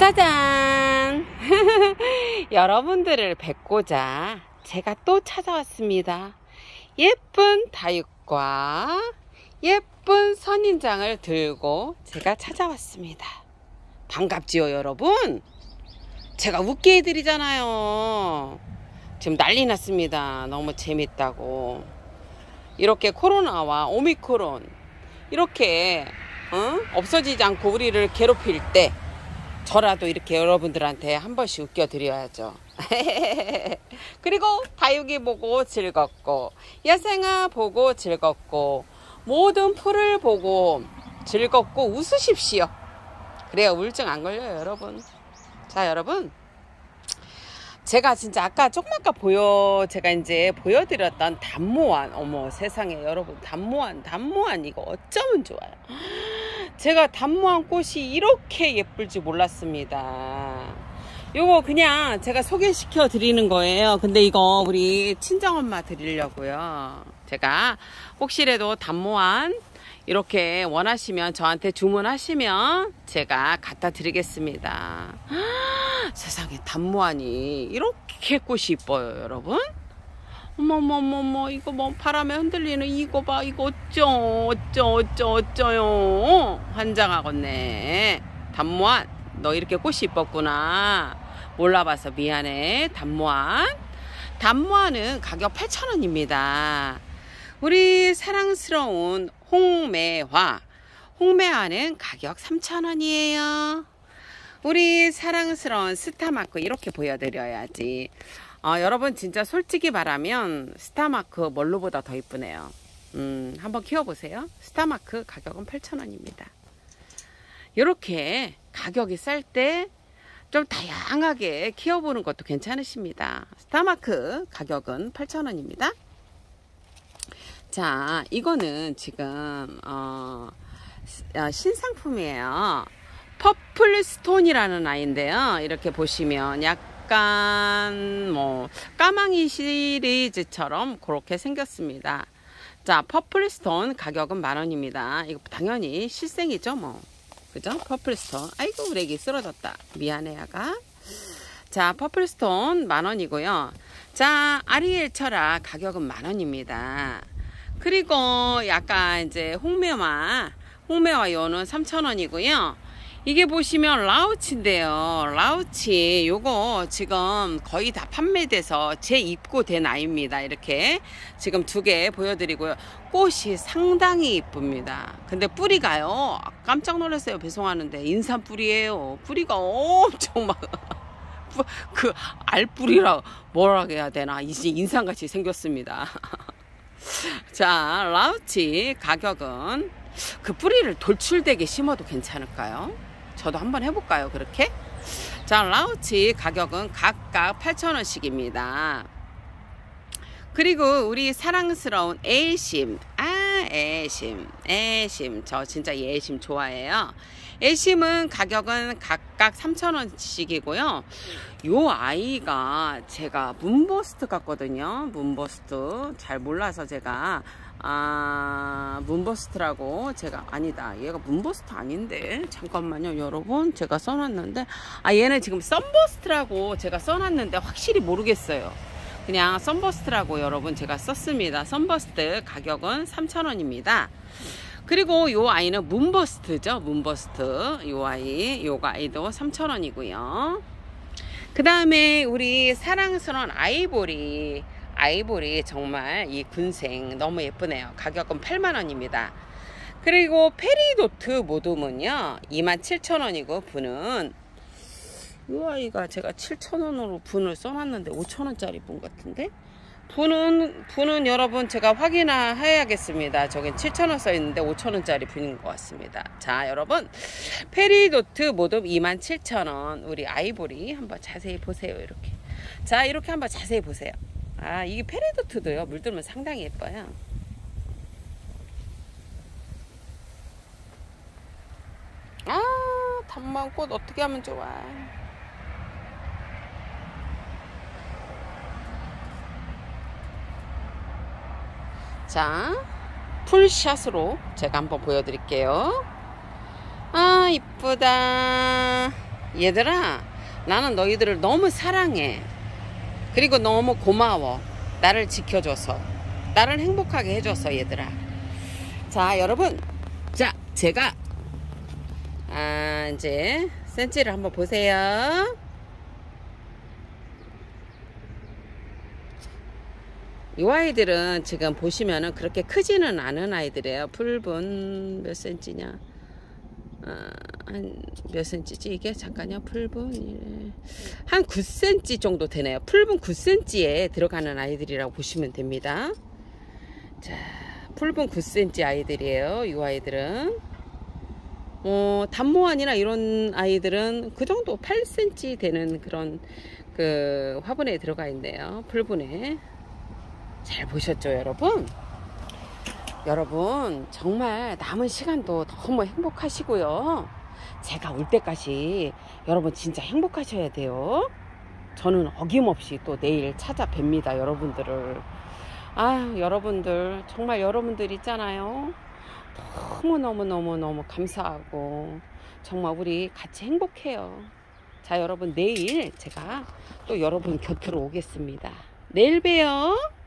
짜잔! 여러분들을 뵙고자 제가 또 찾아왔습니다. 예쁜 다육과 예쁜 선인장을 들고 제가 찾아왔습니다. 반갑지요, 여러분? 제가 웃게 해드리잖아요. 지금 난리 났습니다. 너무 재밌다고. 이렇게 코로나와 오미크론, 이렇게, 어? 없어지지 않고 우리를 괴롭힐 때, 저라도 이렇게 여러분들한테 한 번씩 웃겨드려야죠. 그리고 다육이 보고 즐겁고 야생아 보고 즐겁고 모든 풀을 보고 즐겁고 웃으십시오. 그래야 우울증 안 걸려요, 여러분. 자, 여러분. 제가 진짜 아까 조금 아까 보여 제가 이제 보여드렸던 단모환 어머 세상에 여러분 단모환 단모환 이거 어쩌면 좋아요 제가 단모환 꽃이 이렇게 예쁠 줄 몰랐습니다 요거 그냥 제가 소개시켜 드리는 거예요 근데 이거 우리 친정엄마 드리려고요 제가 혹시라도 단모환 이렇게 원하시면 저한테 주문하시면 제가 갖다 드리겠습니다. 세상에 단무하니 이렇게 꽃이 이뻐요 여러분. 어머머머머 이거 뭐 바람에 흔들리는 이거 봐 이거 어쩌 어쩌 어쩌 어쩌요 환장하겠네 단모환 너 이렇게 꽃이 이뻤구나 몰라봐서 미안해 단모환 단모환은 가격 8,000원입니다 우리 사랑스러운 홍매화. 홍매화는 가격 3,000원이에요. 우리 사랑스러운 Star Mark 이렇게 보여드려야지. 어, 여러분 진짜 솔직히 말하면 Star Mark 뭘로보다 더 이쁘네요. 음, 한번 키워보세요. Star Mark 가격은 8,000원입니다. 이렇게 가격이 쌀 때 좀 다양하게 키워보는 것도 괜찮으십니다. Star Mark 가격은 8,000원입니다. 자, 이거는 지금 어, 어, 신상품이에요. Purple Stone이라는 아이인데요. 이렇게 보시면 약간 뭐 까망이 시리즈처럼 그렇게 생겼습니다. 자, Purple Stone 가격은 만 원입니다. 이거 당연히 실생이죠, 뭐. 그죠? Purple Stone. 아이고, 우리 쓰러졌다. 미안해, 야가. 자, Purple Stone 만 원이고요. 자, 아리엘 철화 가격은 만 원입니다. 그리고 약간 이제 홍매화 홍매화 요는 3,000원이고요 이게 보시면 라우치인데요. 라우치 요거 지금 거의 다 판매돼서 재입고된 아이입니다. 이렇게 지금 두 개 보여드리고요. 꽃이 상당히 이쁩니다. 근데 뿌리가요 깜짝 놀랐어요. 배송하는데. 인삼 뿌리예요. 뿌리가 엄청 막 그 알뿌리라 뭐라 해야 되나. 이제 인삼같이 생겼습니다. 자, 라우치 가격은 그 뿌리를 돌출되게 심어도 괜찮을까요? 저도 한번 해볼까요? 그렇게? 자, 라우치 가격은 각각 8,000원씩입니다. 그리고 우리 사랑스러운 애심. 아, 애심. 애심. 저 진짜 애심 좋아해요. 애심은 가격은 각각 3,000원씩이고요. 요 아이가 제가 문버스트 같거든요. 문버스트. 잘 몰라서 제가 아 문버스트라고 제가 아니다 얘가 문버스트 아닌데 잠깐만요 여러분 제가 써놨는데 아 얘는 지금 썬버스트라고 제가 써놨는데 확실히 모르겠어요 그냥 Sunburst라고 여러분 제가 썼습니다. Sunburst 가격은 3,000원입니다. 그리고 요 아이는 Moonburst죠. Moonburst. 요 아이 요 아이도 3,000원이고요. 그 다음에 우리 사랑스러운 아이보리. 아이보리 정말 이 군생 너무 예쁘네요. 가격은 8만원입니다. 그리고 페리도트 모둠은요 27,000원이고 분은 이 아이가 제가 7,000원으로 분을 써놨는데 5,000원짜리 분 같은데 분은 분은 여러분 제가 확인해야겠습니다. 저긴 7,000원 써 있는데 5,000원짜리 분인 것 같습니다. 자, 여러분 페리도트 모듬 27,000원 우리 아이보리 한번 자세히 보세요. 이렇게 자 이렇게 한번 자세히 보세요. 아 이게 페리도트도요 물들면 상당히 예뻐요. 아 단만꽃 어떻게 하면 좋아. 자, 풀샷으로 제가 한번 보여드릴게요. 아, 이쁘다. 얘들아, 나는 너희들을 너무 사랑해. 그리고 너무 고마워. 나를 지켜줘서. 나를 행복하게 해줘서, 얘들아. 자, 여러분. 자, 제가, 아, 이제, 센치를 한번 보세요. 이 아이들은 지금 보시면은 그렇게 크지는 않은 아이들이에요. 풀분 몇 센치냐? 아, 한몇 센치지 이게 잠깐요. 풀분 한 9cm 정도 되네요. 풀분 9cm에 들어가는 아이들이라고 보시면 됩니다. 자, 풀분 9cm 아이들이에요. 이 아이들은 어, 단모안이나 이런 아이들은 그 정도 8cm 되는 그런 그 화분에 들어가 있네요. 풀분에. 잘 보셨죠, 여러분? 여러분, 정말 남은 시간도 너무 행복하시고요. 제가 올 때까지 여러분 진짜 행복하셔야 돼요. 저는 어김없이 또 내일 찾아뵙니다, 여러분들을. 아, 여러분들, 정말 여러분들 있잖아요. 너무너무너무너무 감사하고, 정말 우리 같이 행복해요. 자, 여러분, 내일 제가 또 여러분 곁으로 오겠습니다. 내일 봬요.